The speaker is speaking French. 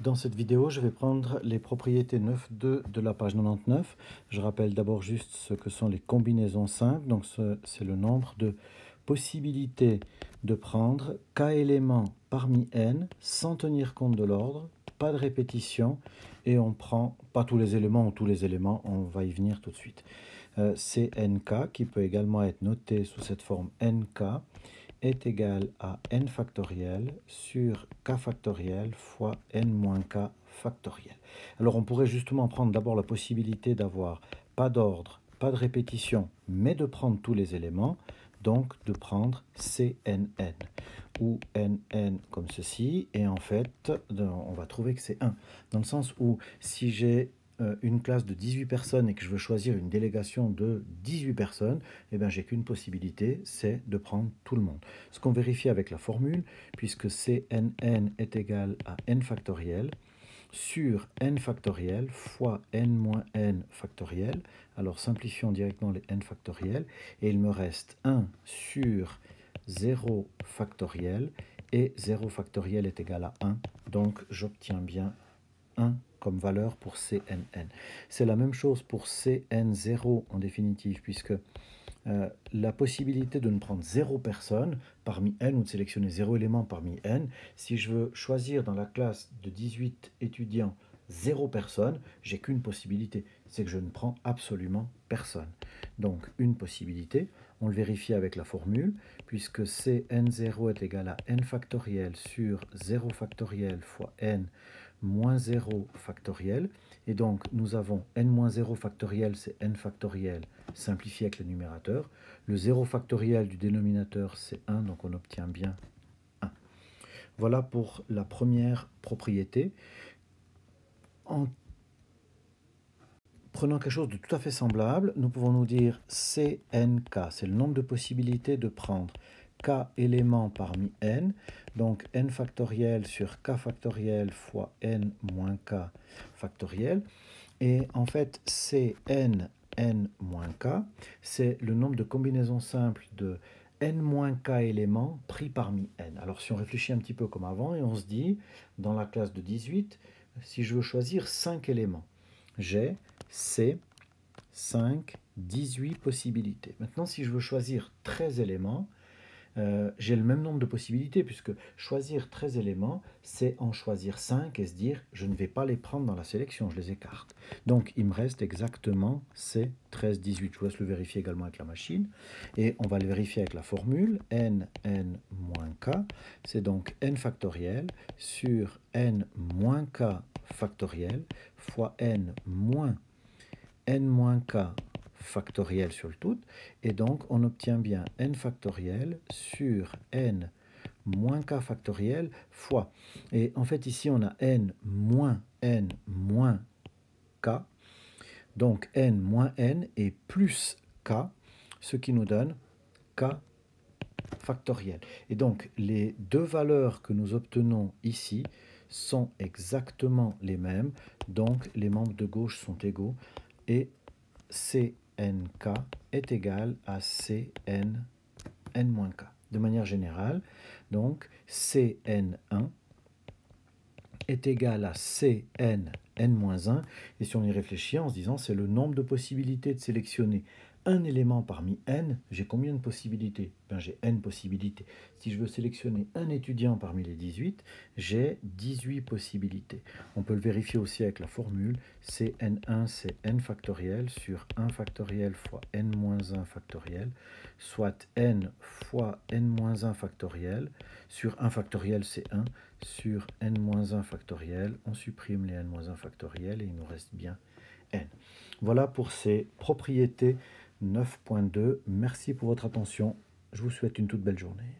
Dans cette vidéo, je vais prendre les propriétés 9.2 de la page 99. Je rappelle d'abord juste ce que sont les combinaisons simples. Donc c'est le nombre de possibilités de prendre k éléments parmi n sans tenir compte de l'ordre, pas de répétition et on prend pas tous les éléments ou tous les éléments, on va y venir tout de suite. Euh, c'est nk qui peut également être noté sous cette forme nk est égal à n factoriel sur k factoriel fois n moins k factoriel. Alors on pourrait justement prendre d'abord la possibilité d'avoir pas d'ordre, pas de répétition, mais de prendre tous les éléments, donc de prendre CNN ou NN comme ceci, et en fait on va trouver que c'est 1, dans le sens où si j'ai une classe de 18 personnes et que je veux choisir une délégation de 18 personnes, eh bien j'ai qu'une possibilité, c'est de prendre tout le monde. Ce qu'on vérifie avec la formule, puisque CNN est égal à n factoriel, sur n factoriel fois n moins n factoriel. Alors simplifions directement les n factoriels et il me reste 1 sur 0 factoriel et 0 factoriel est égal à 1. Donc j'obtiens bien 1 comme valeur pour CNN. C'est la même chose pour CN0 en définitive, puisque euh, la possibilité de ne prendre 0 personne parmi n ou de sélectionner 0 élément parmi n, si je veux choisir dans la classe de 18 étudiants 0 personne, j'ai qu'une possibilité, c'est que je ne prends absolument personne. Donc une possibilité, on le vérifie avec la formule, puisque Cn0 est égal à n factoriel sur 0 factoriel fois n moins 0 factoriel. Et donc, nous avons n-0 factoriel, c'est n factoriel simplifié avec le numérateur. Le 0 factoriel du dénominateur, c'est 1, donc on obtient bien 1. Voilà pour la première propriété. En prenant quelque chose de tout à fait semblable, nous pouvons nous dire CNK, c'est le nombre de possibilités de prendre k éléments parmi n, donc n factoriel sur k factoriel fois n moins k factoriel. Et en fait, c'est n, n moins k, c'est le nombre de combinaisons simples de n moins k éléments pris parmi n. Alors si on réfléchit un petit peu comme avant, et on se dit, dans la classe de 18, si je veux choisir 5 éléments, j'ai c 5, 18 possibilités. Maintenant, si je veux choisir 13 éléments, euh, j'ai le même nombre de possibilités, puisque choisir 13 éléments, c'est en choisir 5 et se dire, je ne vais pas les prendre dans la sélection, je les écarte. Donc, il me reste exactement ces 13, 18. Je vous laisse le vérifier également avec la machine. Et on va le vérifier avec la formule, n, n moins k. C'est donc n factoriel sur n moins k factoriel fois n moins n moins k factoriel sur le tout, et donc on obtient bien n factoriel sur n moins k factoriel fois. Et en fait ici on a n moins n moins k, donc n moins n et plus k, ce qui nous donne k factoriel. Et donc les deux valeurs que nous obtenons ici sont exactement les mêmes, donc les membres de gauche sont égaux, et c'est nk est égal à cn n-k. De manière générale, donc cn1 est égal à cn n-1. Et si on y réfléchit en se disant c'est le nombre de possibilités de sélectionner un élément parmi n, j'ai combien de possibilités? Ben, J'ai n possibilités. Si je veux sélectionner un étudiant parmi les 18, j'ai 18 possibilités. On peut le vérifier aussi avec la formule, c'est n1, c'est n factoriel sur 1 factoriel fois n-1 factoriel, soit n fois n-1 factoriel, sur 1 factoriel c'est 1, sur n-1 factoriel, on supprime les n-1 factoriels et il nous reste bien n. Voilà pour ces propriétés 9.2. Merci pour votre attention. Je vous souhaite une toute belle journée.